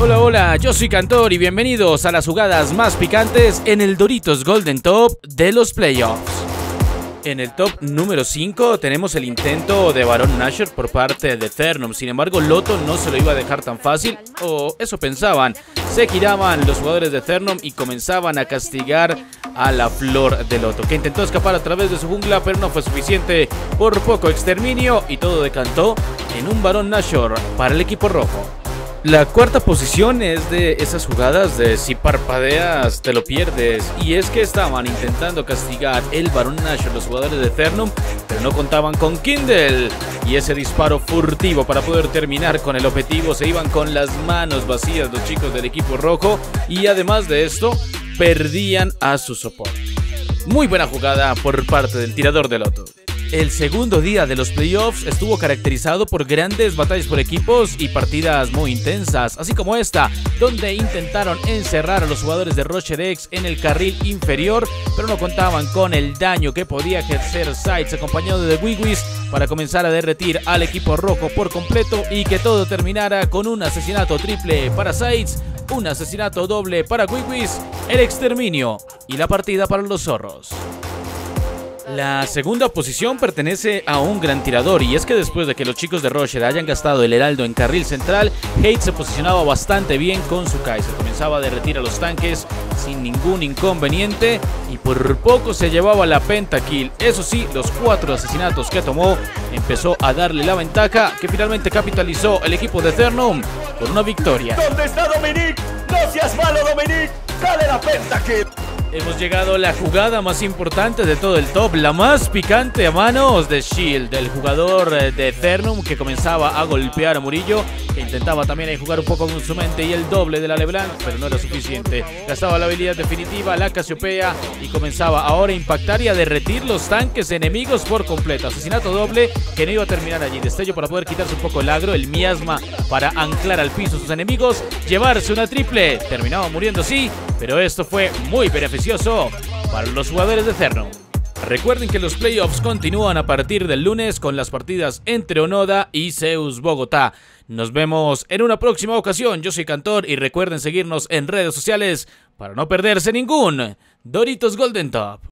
Hola, hola, yo soy Cantor y bienvenidos a las jugadas más picantes en el Doritos Golden Top de los playoffs. En el top número 5 tenemos el intento de Baron Nasher por parte de Ternum. Sin embargo, Loto no se lo iba a dejar tan fácil, o eso pensaban. Se giraban los jugadores de Ternum y comenzaban a castigar a la flor de Loto, que intentó escapar a través de su jungla, pero no fue suficiente. Por poco exterminio y todo decantó en un Baron Nashor para el equipo rojo. La cuarta posición es de esas jugadas de si parpadeas te lo pierdes. Y es que estaban intentando castigar el Baron Nashor los jugadores de Eternum, pero no contaban con Kindle. Y ese disparo furtivo para poder terminar con el objetivo se iban con las manos vacías los chicos del equipo rojo. Y además de esto, perdían a su soporte. Muy buena jugada por parte del tirador de Loto. El segundo día de los playoffs estuvo caracterizado por grandes batallas por equipos y partidas muy intensas, así como esta, donde intentaron encerrar a los jugadores de Rochedex en el carril inferior, pero no contaban con el daño que podía ejercer Sides acompañado de Wigwis para comenzar a derretir al equipo rojo por completo y que todo terminara con un asesinato triple para Sides, un asesinato doble para Wigwis, el exterminio y la partida para los zorros. La segunda posición pertenece a un gran tirador y es que después de que los chicos de Rocher hayan gastado el heraldo en carril central, Hate se posicionaba bastante bien con su Kaiser. Comenzaba a derretir a los tanques sin ningún inconveniente y por poco se llevaba la pentakill. Eso sí, los cuatro asesinatos que tomó empezó a darle la ventaja que finalmente capitalizó el equipo de Eternum por una victoria. ¿Dónde está Dominic? ¡No seas malo, Dominic! ¡Dale la pentakill! Hemos llegado a la jugada más importante de todo el top, la más picante a manos de Shield, el jugador eh, de Eternum que comenzaba a golpear a Murillo, que intentaba también jugar un poco con su mente y el doble de la Leblanc, pero no era suficiente. Gastaba la habilidad definitiva, la Casiopea, y comenzaba ahora a impactar y a derretir los tanques enemigos por completo. Asesinato doble que no iba a terminar allí. Destello para poder quitarse un poco el agro, el miasma para anclar al piso a sus enemigos, llevarse una triple. Terminaba muriendo, sí, pero esto fue muy beneficioso para los jugadores de Cerno. Recuerden que los playoffs continúan a partir del lunes con las partidas entre Onoda y Zeus Bogotá. Nos vemos en una próxima ocasión. Yo soy Cantor y recuerden seguirnos en redes sociales para no perderse ningún Doritos Golden Top.